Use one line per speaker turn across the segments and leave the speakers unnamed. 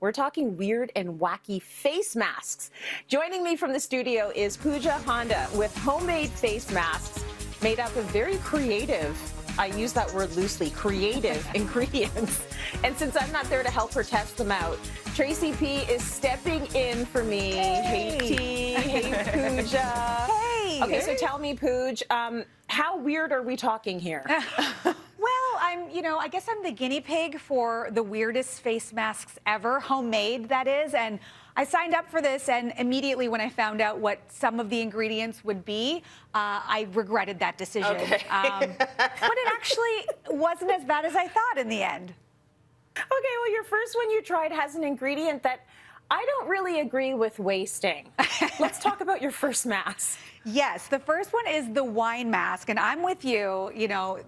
We're talking weird and wacky face masks. Joining me from the studio is Pooja Handa with homemade face masks made up of very creative I use that word loosely, creative ingredients. And since I'm not there to help her test them out, Tracy P is stepping in for me. Hey, hey T. Hey, Pooja.
Hey.
Okay, so tell me, Pooj, um, how weird are we talking here?
well, I'm, you know, I guess I'm the guinea pig for the weirdest face masks ever, homemade, that is. And I signed up for this, and immediately when I found out what some of the ingredients would be, uh, I regretted that decision.
Okay. um,
but it actually wasn't as bad as I thought in the end.
Okay, well, your first one you tried has an ingredient that I don't really agree with wasting. Let's talk about your first mask.
Yes, the first one is the wine mask, and I'm with you. You know,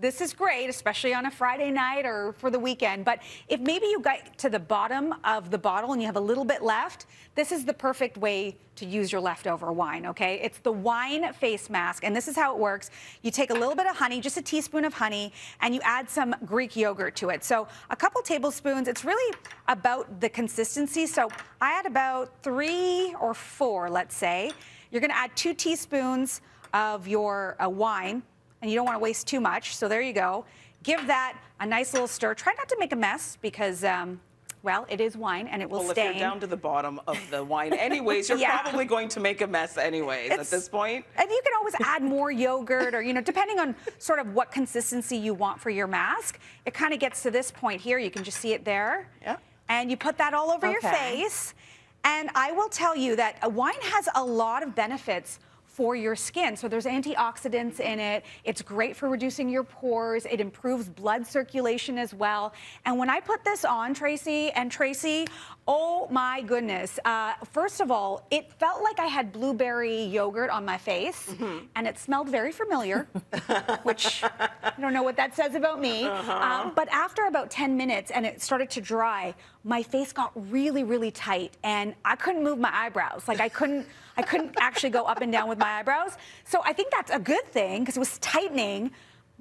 this is great, especially on a Friday night or for the weekend. But if maybe you got to the bottom of the bottle and you have a little bit left, this is the perfect way to use your leftover wine, okay? It's the wine face mask, and this is how it works. You take a little bit of honey, just a teaspoon of honey, and you add some Greek yogurt to it. So a couple tablespoons, it's really about the consistency. So I add about three or four, let's say. You're gonna add two teaspoons of your uh, wine, and you don't want to waste too much. So there you go. Give that a nice little stir. Try not to make a mess because, um, well, it is wine and it will
well,
stain.
if you're down to the bottom of the wine anyways, you're yeah. probably going to make a mess anyways it's, at this point.
And you can always add more yogurt or, you know, depending on sort of what consistency you want for your mask. It kind of gets to this point here. You can just see it there.
Yeah.
And you put that all over okay. your face. And I will tell you that wine has a lot of benefits for your skin. So there's antioxidants in it. It's great for reducing your pores. It improves blood circulation as well. And when I put this on, Tracy and Tracy, oh my goodness. Uh, first of all, it felt like I had blueberry yogurt on my face, mm -hmm. and it smelled very familiar, which I don't know what that says about me. Uh -huh. um, but after about 10 minutes and it started to dry, my face got really, really tight, and I couldn't move my eyebrows. Like I couldn't. I couldn't actually go up and down with my eyebrows. So I think that's a good thing because it was tightening.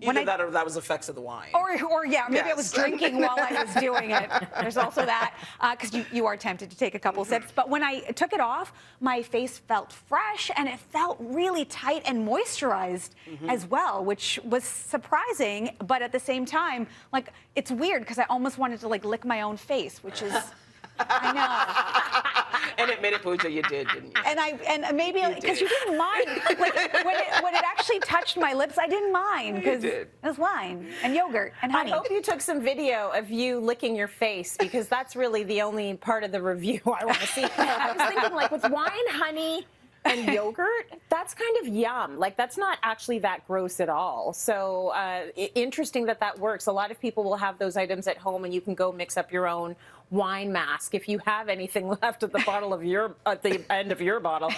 Either I, that or that was effects of the wine.
Or, or yeah, maybe yes. I was drinking while I was doing it. There's also that, because uh, you, you are tempted to take a couple sips. But when I took it off, my face felt fresh and it felt really tight and moisturized mm -hmm. as well, which was surprising. But at the same time, like, it's weird because I almost wanted to like lick my own face, which is, I know.
And admit it, Pooja, you did, didn't you?
And I and maybe because you, you, didn't mind like, when, it, when it actually touched my lips, I didn't mind because it was wine and yogurt and honey.
I hope you took some video of you licking your face because that's really the only part of the review I want to see. I was thinking like with wine, honey, and yogurt, that's kind of yum. Like that's not actually that gross at all. So uh, interesting that that works. A lot of people will have those items at home, and you can go mix up your own wine mask if you have anything left at the bottle of your at the end of your bottle.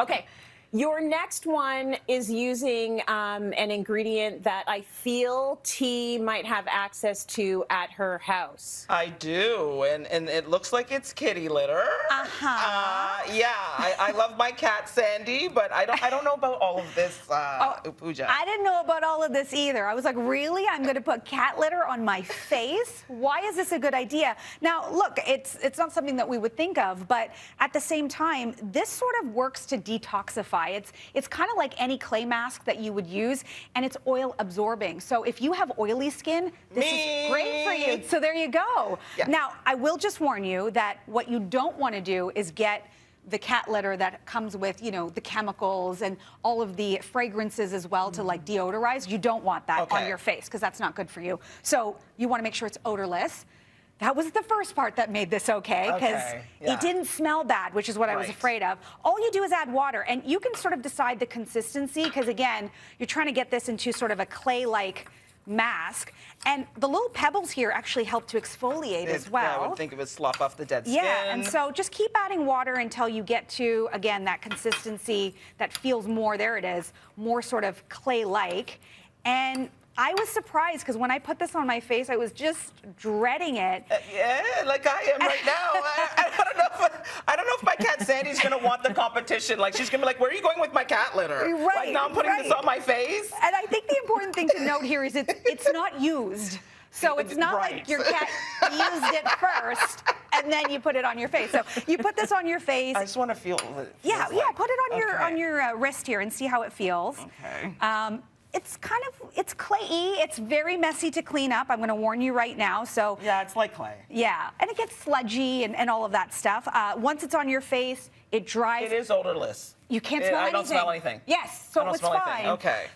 Okay. Your next one is using um, an ingredient that I feel T might have access to at her house.
I do, and, and it looks like it's kitty litter.
Uh-huh.
Uh, yeah, I, I, love my cat Sandy, but I don't I don't know about all of this, uh, oh, Pooja.
I didn't know about all of this either. I was like, really? I'm going to put cat litter on my face? Why is this a good idea? Now, look, it's it's not something that we would think of, but at the same time, this sort of works to detoxify it's, it's kind of like any clay mask that you would use, and it's oil absorbing. So if you have oily skin, this
Me.
is great for you. So there you go.
Yeah.
Now, I will just warn you that what you don't want to do is get the cat litter that comes with, you know, the chemicals and all of the fragrances as well to like mm-hmm. deodorize. You don't want that
okay.
on your face because that's not good for you. So you want to make sure it's odorless. That was the first part that made this okay because
okay, yeah.
it didn't smell bad, which is what right. I was afraid of. All you do is add water, and you can sort of decide the consistency because, again, you're trying to get this into sort of a clay-like mask. And the little pebbles here actually help to exfoliate as well.
Yeah, I would think of it slough off the dead
skin. Yeah, and so just keep adding water until you get to, again, that consistency that feels more, there it is, more sort of clay-like. And I was surprised because when I put this on my face, I was just dreading it.
Uh, yeah, like I am right now. I, I, don't know if I don't know if my cat Sandy's gonna want the competition. Like she's gonna be like, "Where are you going with my cat litter?"
Right.
Like now I'm putting
right.
this on my face.
And I think the important thing to note here is it's it's not used. So it's not
right.
like your cat used it first and then you put it on your face. So you put this on your face.
I just want to feel. it
Yeah, yeah.
like.
Put it on your on your uh, wrist here and see how it feels.
Okay.
Um, it's kind of it's clayey. It's very messy to clean up. I'm going to warn you right now. So
Yeah, it's like clay.
yeah, and it gets sludgy and, and all of that stuff. Uh, once it's on your face, it dries.
It is odorless.
You can't
It-
smell
I
anything.
don't smell anything.
Yes, so
I don't
it's
smell
fine.
anything. Okay.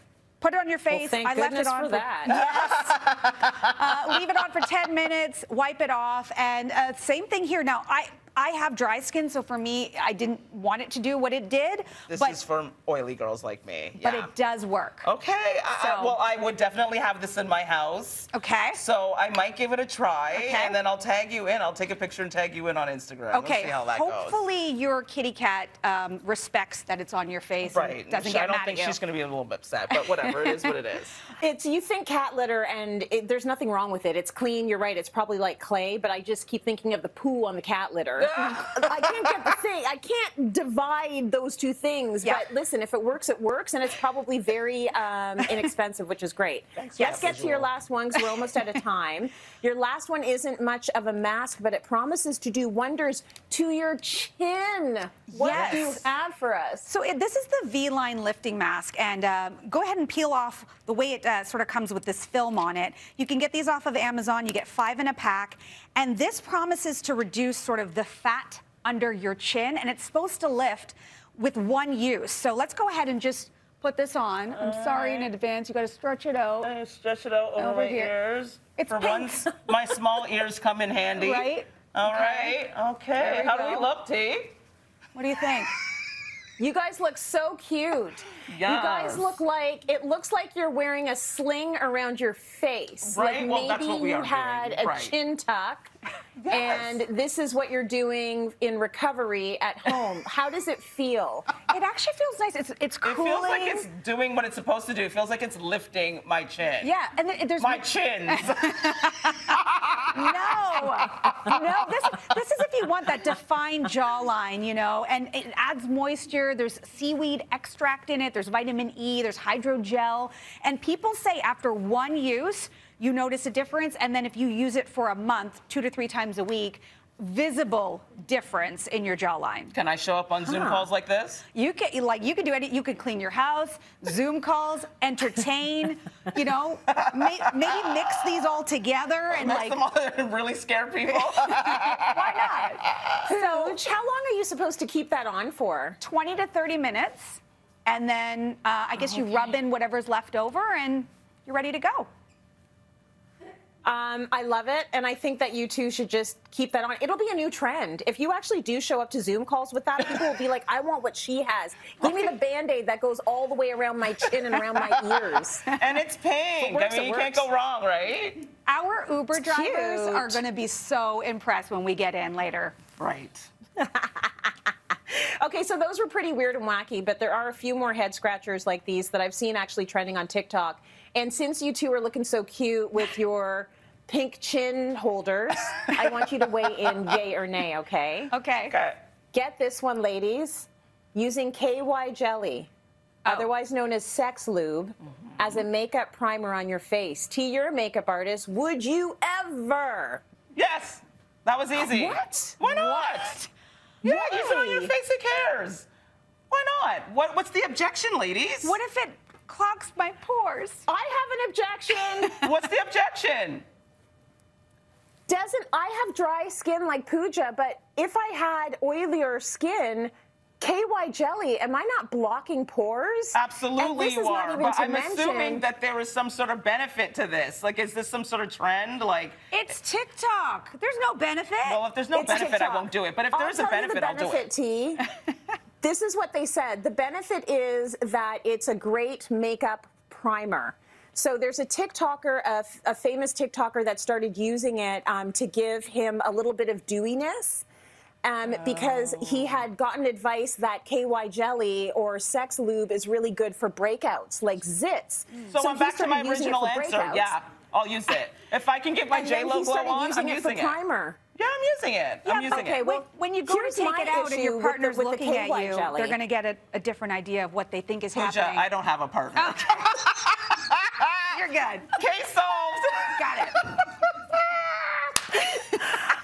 Put it on your face.
thank
I left
goodness
it on
for that.
Yes. uh, leave it on for 10 minutes. Wipe it off, and uh, same thing here. Now I. I have dry skin, so for me, I didn't want it to do what it did,
This
but,
is for oily girls like me.
but it does work.
Okay. I, I- well, I would definitely have this in my house.
Okay.
So I might give it a try,
Okay.
and then I'll tag you in. I'll take a picture and tag you in on Instagram.
Okay,
Let's see how that goes.
hopefully your kitty cat um, respects that it's on your face
Right.
and doesn't
She-
get
I don't
mad
think she's going to be a little bit upset, but whatever. it is what it is.
It's you think cat litter and it, there's nothing wrong with it. It's clean. You're right. It's probably like clay, but I just keep thinking of the poo on the cat litter. I can't get the thing. I can't divide those two things.
Yeah.
But listen, if it works, it works, and it's probably very um, inexpensive, which is great.
Thanks
Let's get to your last one because we're almost out of time. Your last one isn't much of a mask, but it promises to do wonders to your chin. What
Yes.
do you have for us?
So it, this is the V-line lifting mask, and um, go ahead and peel off the way it uh, sort of comes with this film on it. You can get these off of Amazon. You get five in a pack, and this promises to reduce sort of the fat under your chin, and it's supposed to lift with one use. So let's go ahead and just put this on. I'm sorry in advance. You got to stretch it out.
I stretch it out over,
Over
my
here.
ears.
It's
For
pink.
once, my small ears come in handy.
Right?
All
Okay.
right. Okay. How do we look, T?
What do you think?
You guys look so cute. You guys look like it looks like you're wearing a sling around your face.
Right,
Like
well,
maybe
that's what we
you
are
had
doing,
a
right.
chin tuck.
Yes.
And this is what you're doing in recovery at home. How does it feel?
It actually feels nice. It's it's cooling.
It feels like it's doing what it's supposed to do. It feels like it's lifting my chin.
yeah, and then there's
My chins.
No, no. This, this is if you want that defined jawline, you know, and it adds moisture. There's seaweed extract in it. There's vitamin E. There's hydrogel. And people say after one use, you notice a difference. And then if you use it for a month, two to three times a week, visible difference in your jawline.
Can I show up on Zoom calls like this?
You can like you can do any You could clean your house, Zoom calls, entertain. You know, may, maybe mix these all together and
Mix
like
them all and really scare people.
why not?
So, how long are you supposed to keep that on for?
20 to 30 minutes, and then uh, I guess you rub in whatever's left over, and you're ready to go.
Um, I love it, and I think that you two should just keep that on. It'll be a new trend. If you actually do show up to Zoom calls with that, people will be like, "I want what she has. Give me the Band-Aid that goes all the way around my chin and around my ears."
and it's pink.
works,
I mean,
it
you can't go wrong, right?
Our Uber
It's
drivers
cute.
are going to be so impressed when we get in later.
Right.
Okay, so those were pretty weird and wacky, but there are a few more head scratchers like these that I've seen actually trending on TikTok. And since you two are looking so cute with your pink chin holders, I want you to weigh in yay or nay, okay?
Okay.
Okay.
Get this one, ladies. Using KY jelly,
Oh.
otherwise known as sex lube, mm-hmm. as a makeup primer on your face. T, you're a makeup artist. Would you ever?
Yes. That was easy.
What?
Why not? Yeah, use it on your face. Who cares? Why not? What, what's the objection, ladies?
What if it clogs my pores?
I have an objection.
What's the objection?
Doesn't I have dry skin like Pooja, but if I had oilier skin, KY jelly, am I not blocking pores? And
Absolutely,
this
you
is not
are.
even
But
to
I'm
mention-
assuming that there is some sort of benefit to this. Like, is this some sort of trend? Like,
It's TikTok. There's no benefit.
well, if there's no
It's
benefit, I won't do it. But if
I'll
there's a
tell you the
benefit, I'll do
benefit,
it.
T. this is what they said. The benefit is that it's a great makeup primer. So there's a TikToker, a, a famous TikToker that started using it um, to give him a little bit of dewiness. Um, because
Oh.
he had gotten advice that KY jelly or sex lube is really good for breakouts, like zits.
So, I'm
he
back to
started
my
using it
original
for
answer.
breakouts.
Yeah, I'll use it. If I can get my
And
J
then
Lo
he
glow on,
using
I'm
it for
using it.
primer.
Yeah, I'm using it. I'm
Yeah,
using
okay,
it.
well,
when you go to take it out and
issue
your
with the-
partner's
with the
looking at you,
jelly.
they're going to get a, a different idea of what they think is
Pooja,
happening.
I don't have a partner.
You're good.
Case solved.
Got it.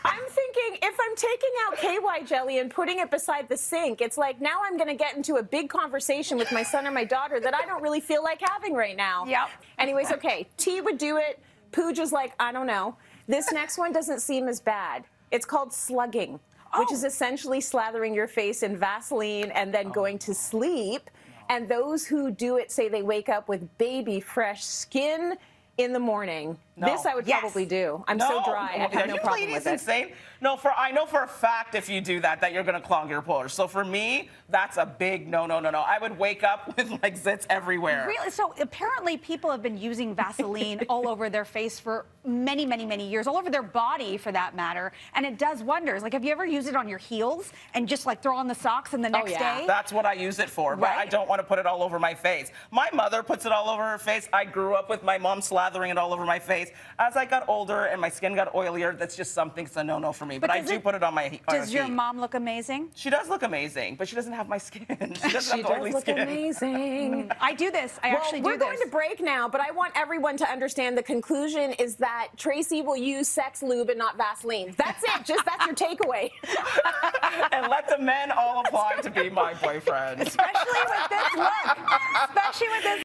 I'm thinking if I'm taking out KY jelly and putting it beside the sink. It's like now I'm going to get into a big conversation with my son or my daughter that I don't really feel like having right now.
Yep.
Anyways, okay. T would do it. Pooja's like, I don't know. This next one doesn't seem as bad. It's called slugging, which
Oh.
is essentially slathering your face in Vaseline and then oh. going to sleep. And those who do it say they wake up with baby fresh skin in the morning.
No.
This I would
Yes.
probably do. I'm so dry. I
Are
have no
you
problem
ladies
with it.
insane? No, for I know for a fact if you do that that you're gonna clog your pores. So for me, that's a big no, no, no, no. I would wake up with like zits everywhere.
Really? So apparently, people have been using Vaseline all over their face for many, many, many years, all over their body for that matter, and it does wonders. Like, have you ever used it on your heels and just like throw on the socks and the oh, next
yeah.
day?
That's what I use it for, but I don't want to put it all over my face. My mother puts it all over her face. I grew up with my mom slathering it all over my face. As I got older and my skin got oilier, that's just something that's a no-no for me. But, I do
it-
put it on my he- on
Does your
feet.
mom look amazing?
She does look amazing, but she doesn't have my skin. She doesn't
She
have oily
does look
skin.
amazing.
I do this. I
Well,
actually do this.
we're going to break now, but I want everyone to understand the conclusion is that Tracy will use sex lube and not Vaseline. That's it. Just that's your takeaway.
and let the men all apply to be my boyfriend.
Especially with this look. Especially with this